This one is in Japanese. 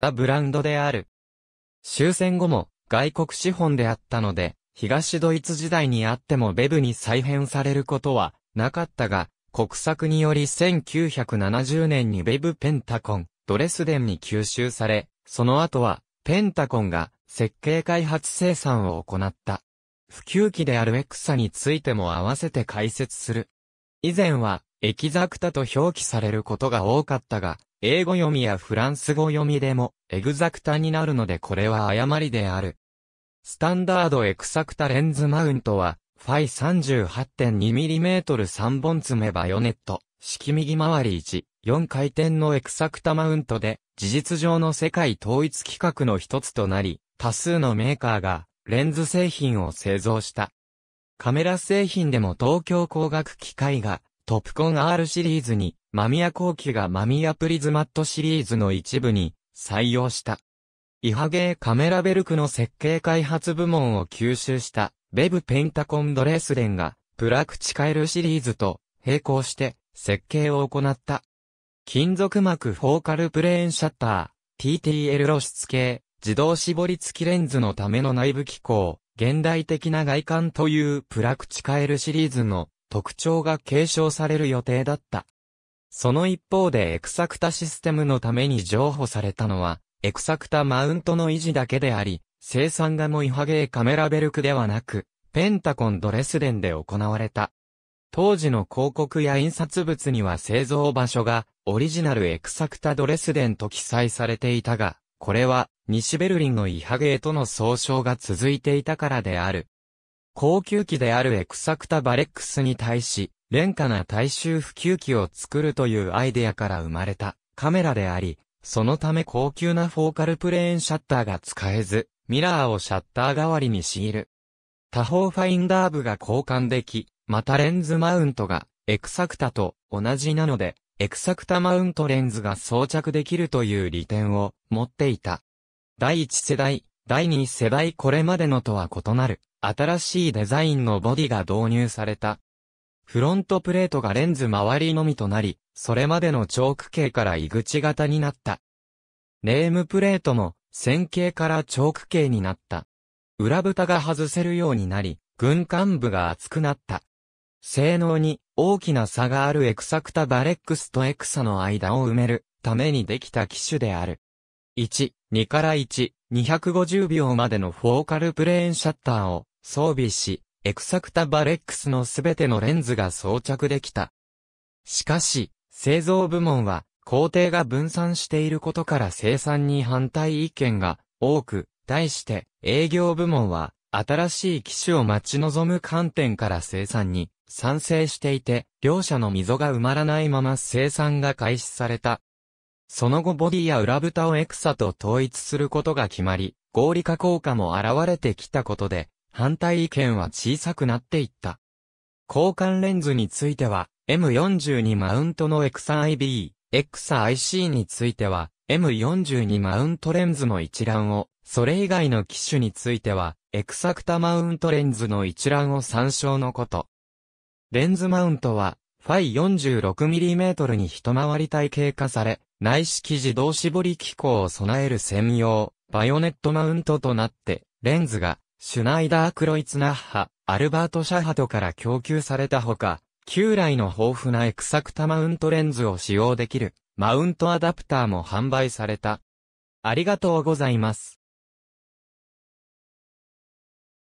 たブランドである。終戦後も外国資本であったので、東ドイツ時代にあってもベブに再編されることはなかったが、国策により1970年にベブペンタコン、ドレスデンに吸収され、その後は、ペンタコンが設計開発生産を行った。普及機であるエクサについても合わせて解説する。以前は、エキザクタと表記されることが多かったが、英語読みやフランス語読みでも、エグザクタになるのでこれは誤りである。スタンダードエクサクタレンズマウントは、ファイ 38.2mm 3本爪バヨネット、式右回り1、4回転のエクサクタマウントで、事実上の世界統一規格の一つとなり、多数のメーカーが、レンズ製品を製造した。カメラ製品でも東京工学機械が、トップコン R シリーズに、マミヤ後期がマミヤプリズマットシリーズの一部に採用した。イハゲーカメラベルクの設計開発部門を吸収したベブペンタコンドレスデンがプラクチカエルシリーズと並行して設計を行った。金属膜フォーカルプレーンシャッター、TTL 露出系、自動絞り付きレンズのための内部機構、現代的な外観というプラクチカエルシリーズの特徴が継承される予定だった。その一方でエクサクタシステムのために譲歩されたのは、エクサクタマウントの維持だけであり、生産がモイハゲーカメラベルクではなく、ペンタコンドレスデンで行われた。当時の広告や印刷物には製造場所がオリジナルエクサクタドレスデンと記載されていたが、これは西ベルリンのイハゲーとの総称が続いていたからである。高級機であるエクサクタバレックスに対し、廉価な大衆普及機を作るというアイデアから生まれたカメラであり、そのため高級なフォーカルプレーンシャッターが使えず、ミラーをシャッター代わりに強いる。多方ファインダー部が交換でき、またレンズマウントがエクサクタと同じなので、エクサクタマウントレンズが装着できるという利点を持っていた。第1世代、第2世代これまでのとは異なる、新しいデザインのボディが導入された。フロントプレートがレンズ周りのみとなり、それまでのチョーク形から井口型になった。ネームプレートも線形からチョーク形になった。裏蓋が外せるようになり、軍艦部が厚くなった。性能に大きな差があるエクサクタバレックスとエクサの間を埋めるためにできた機種である。1、2から1、250秒までのフォーカルプレーンシャッターを装備し、エクサクタバレックスのすべてのレンズが装着できた。しかし、製造部門は工程が分散していることから生産に反対意見が多く、対して営業部門は新しい機種を待ち望む観点から生産に賛成していて、両者の溝が埋まらないまま生産が開始された。その後ボディや裏蓋をエクサと統一することが決まり、合理化効果も現れてきたことで、反対意見は小さくなっていった。交換レンズについては、M42 マウントのエクサ IB、エクサ IC については、M42 マウントレンズの一覧を、それ以外の機種については、エクサクタマウントレンズの一覧を参照のこと。レンズマウントは、ファイ 46mm に一回り体系化され、内式自動絞り機構を備える専用、バイオネットマウントとなって、レンズが、シュナイダークロイツナッハ、アルバート・シャハトから供給されたほか、旧来の豊富なエクサクタマウントレンズを使用できる、マウントアダプターも販売された。ありがとうございます。